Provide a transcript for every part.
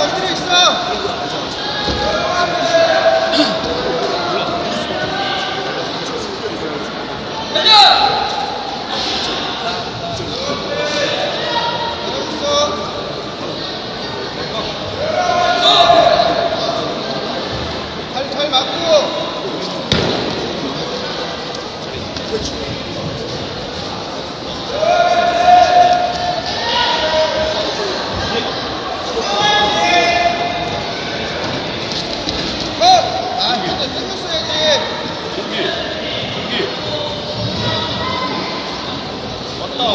Tristão! Tristão!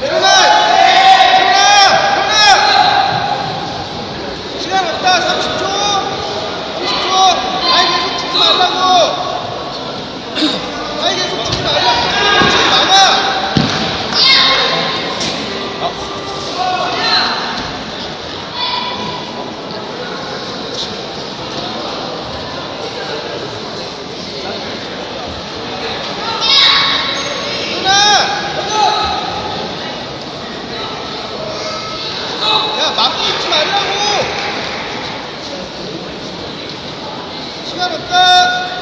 대박! 야, 막고 있지 말라고! 시간 없다!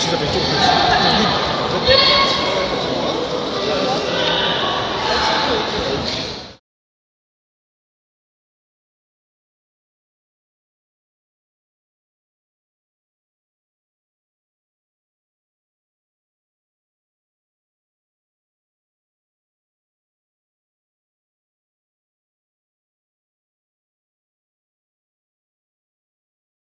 吃작의조조 에.